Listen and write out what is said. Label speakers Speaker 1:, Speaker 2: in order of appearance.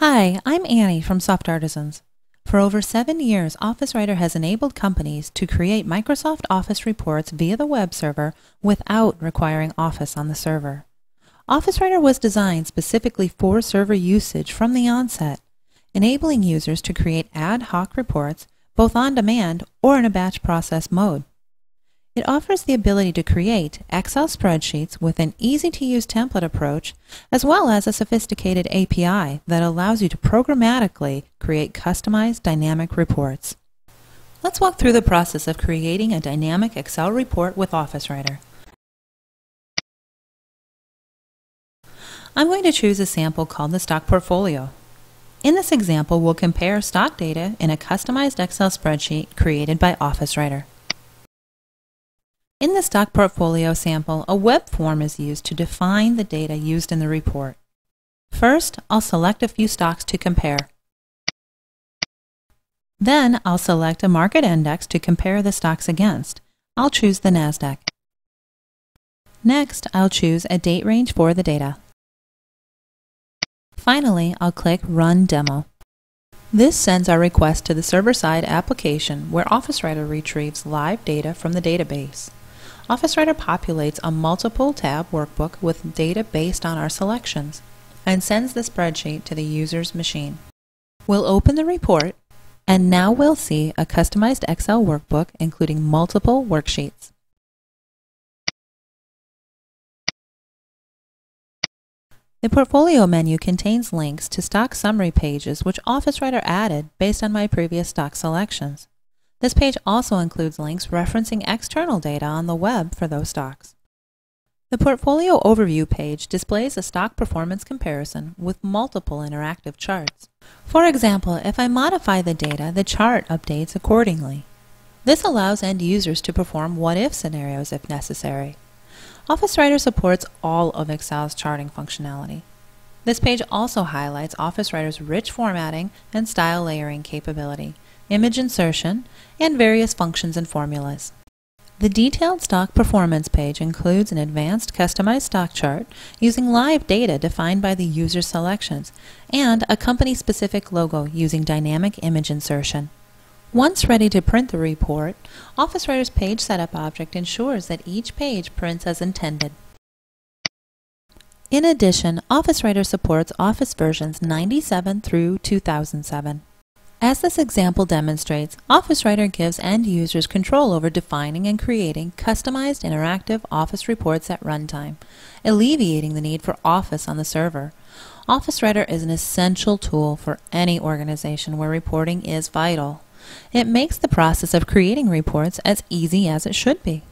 Speaker 1: Hi, I'm Annie from SoftArtisans. For over seven years, OfficeWriter has enabled companies to create Microsoft Office reports via the web server without requiring Office on the server. OfficeWriter was designed specifically for server usage from the onset, enabling users to create ad hoc reports both on demand or in a batch process mode. It offers the ability to create Excel spreadsheets with an easy-to-use template approach, as well as a sophisticated API that allows you to programmatically create customized dynamic reports. Let's walk through the process of creating a dynamic Excel report with OfficeWriter. I'm going to choose a sample called the stock portfolio. In this example, we'll compare stock data in a customized Excel spreadsheet created by OfficeWriter. In the stock portfolio sample, a web form is used to define the data used in the report. First, I'll select a few stocks to compare. Then I'll select a market index to compare the stocks against. I'll choose the NASDAQ. Next, I'll choose a date range for the data. Finally, I'll click Run Demo. This sends our request to the server-side application where OfficeWriter retrieves live data from the database. OfficeWriter populates a multiple tab workbook with data based on our selections and sends the spreadsheet to the user's machine. We'll open the report and now we'll see a customized Excel workbook including multiple worksheets. The portfolio menu contains links to stock summary pages which OfficeWriter added based on my previous stock selections. This page also includes links referencing external data on the web for those stocks. The Portfolio Overview page displays a stock performance comparison with multiple interactive charts. For example, if I modify the data, the chart updates accordingly. This allows end users to perform what-if scenarios if necessary. OfficeWriter supports all of Excel's charting functionality. This page also highlights OfficeWriter's rich formatting and style layering capability, image insertion, and various functions and formulas. The detailed stock performance page includes an advanced customized stock chart using live data defined by the user selections and a company-specific logo using dynamic image insertion. Once ready to print the report, OfficeWriter's Page Setup object ensures that each page prints as intended. In addition, OfficeWriter supports Office versions 97 through 2007. As this example demonstrates, OfficeWriter gives end users control over defining and creating customized interactive Office reports at runtime, alleviating the need for Office on the server. OfficeWriter is an essential tool for any organization where reporting is vital. It makes the process of creating reports as easy as it should be.